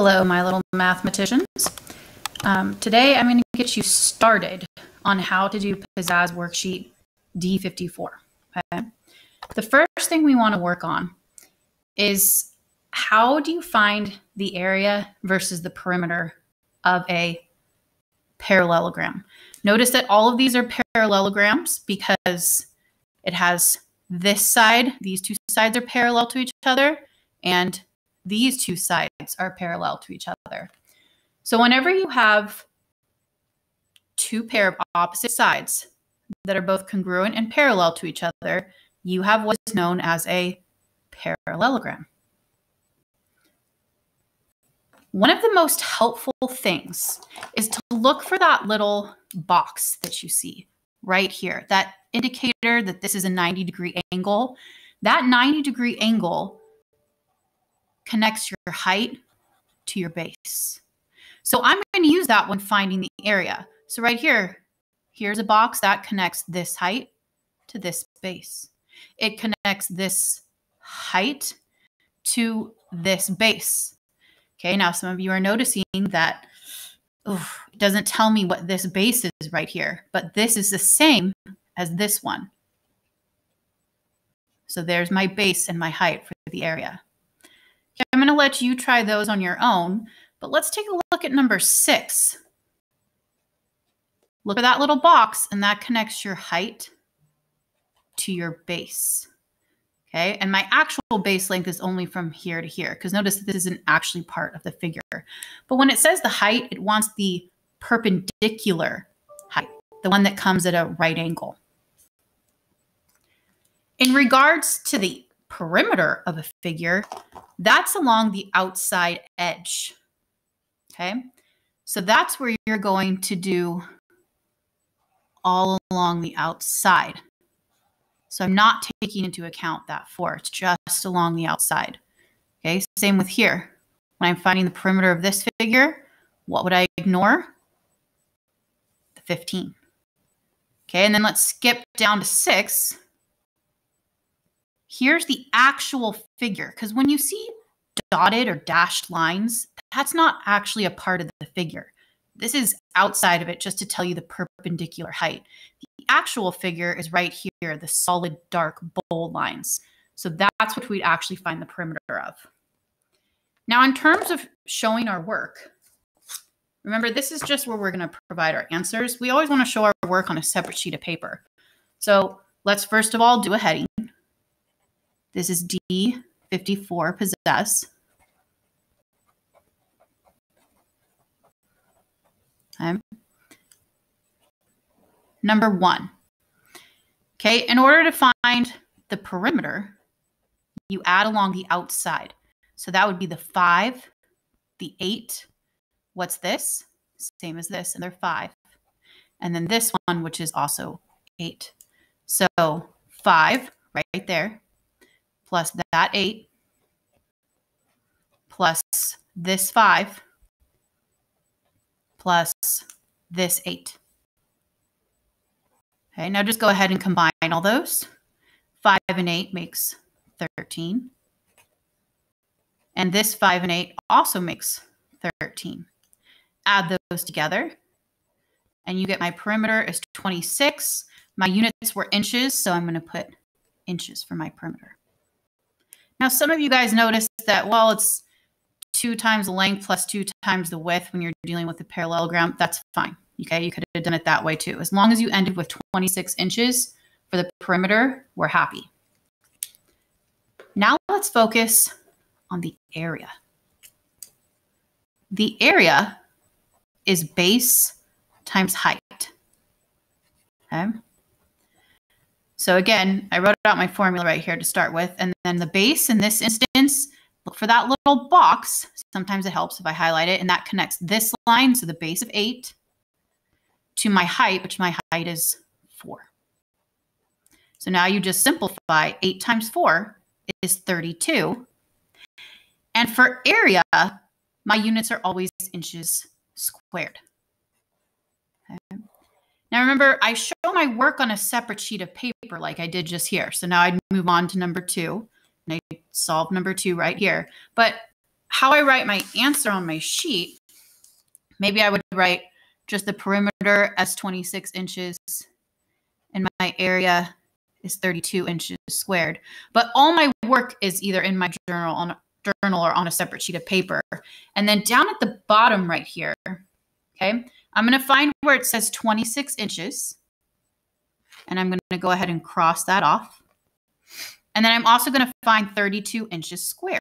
Hello, my little mathematicians. Um, today I'm going to get you started on how to do Pizzazz worksheet D54. Okay? The first thing we want to work on is how do you find the area versus the perimeter of a parallelogram? Notice that all of these are parallelograms because it has this side, these two sides are parallel to each other, and these two sides are parallel to each other. So whenever you have two pair of opposite sides that are both congruent and parallel to each other, you have what's known as a parallelogram. One of the most helpful things is to look for that little box that you see right here, that indicator that this is a 90 degree angle. That 90 degree angle connects your height to your base. So I'm going to use that when finding the area. So right here, here's a box that connects this height to this base. It connects this height to this base. Okay, now some of you are noticing that oh, it doesn't tell me what this base is right here, but this is the same as this one. So there's my base and my height for the area. I'm going to let you try those on your own, but let's take a look at number six. Look at that little box, and that connects your height to your base. Okay, and my actual base length is only from here to here, because notice this isn't actually part of the figure. But when it says the height, it wants the perpendicular height, the one that comes at a right angle. In regards to the perimeter of a figure, that's along the outside edge. Okay, so that's where you're going to do all along the outside. So I'm not taking into account that four. It's just along the outside. Okay, same with here. When I'm finding the perimeter of this figure, what would I ignore? The 15. Okay, and then let's skip down to six here's the actual figure. Because when you see dotted or dashed lines, that's not actually a part of the figure. This is outside of it just to tell you the perpendicular height. The actual figure is right here, the solid dark bold lines. So that's what we'd actually find the perimeter of. Now, in terms of showing our work, remember this is just where we're going to provide our answers. We always want to show our work on a separate sheet of paper. So let's first of all do a heading. This is D54, Pizzazz. Okay. Number one. Okay, in order to find the perimeter, you add along the outside. So that would be the five, the eight. What's this? Same as this, and they're five. And then this one, which is also eight. So five right there plus that 8 plus this 5 plus this 8. Okay, now just go ahead and combine all those. 5 and 8 makes 13. And this 5 and 8 also makes 13. Add those together, and you get my perimeter is 26. My units were inches, so I'm going to put inches for my perimeter. Now, some of you guys noticed that, while it's two times the length plus two times the width when you're dealing with a parallelogram. That's fine. Okay, you could have done it that way too. As long as you ended with 26 inches for the perimeter, we're happy. Now let's focus on the area. The area is base times height. Okay. So again, I wrote out my formula right here to start with. And then the base in this instance, look for that little box. Sometimes it helps if I highlight it. And that connects this line, so the base of 8, to my height, which my height is 4. So now you just simplify. 8 times 4 is 32. And for area, my units are always inches squared. Okay. Now remember, I my work on a separate sheet of paper like I did just here. So now I'd move on to number two. And I solve number two right here. But how I write my answer on my sheet, maybe I would write just the perimeter as 26 inches and my area is 32 inches squared. But all my work is either in my journal on journal or on a separate sheet of paper. And then down at the bottom right here, okay, I'm going to find where it says 26 inches. And I'm going to go ahead and cross that off. And then I'm also going to find 32 inches squared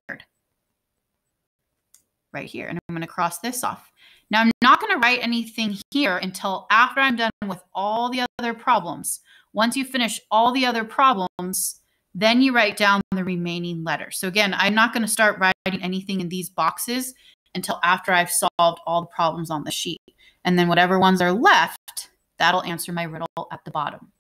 right here. And I'm going to cross this off. Now, I'm not going to write anything here until after I'm done with all the other problems. Once you finish all the other problems, then you write down the remaining letters. So again, I'm not going to start writing anything in these boxes until after I've solved all the problems on the sheet. And then whatever ones are left, that'll answer my riddle at the bottom.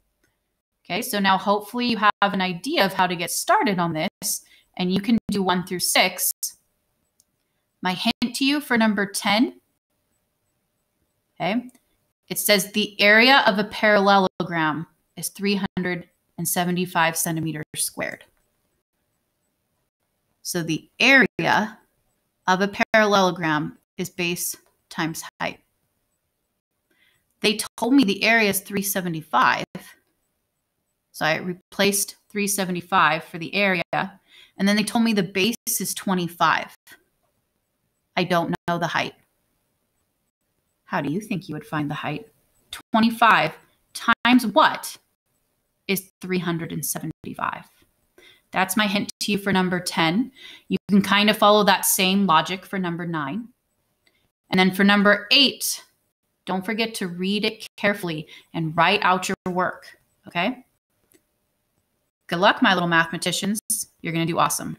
Okay, so now hopefully you have an idea of how to get started on this and you can do one through six. My hint to you for number 10, okay, it says the area of a parallelogram is 375 centimeters squared. So the area of a parallelogram is base times height. They told me the area is 375. So I replaced 375 for the area. And then they told me the base is 25. I don't know the height. How do you think you would find the height? 25 times what is 375? That's my hint to you for number 10. You can kind of follow that same logic for number 9. And then for number 8, don't forget to read it carefully and write out your work, okay? Good luck, my little mathematicians. You're going to do awesome.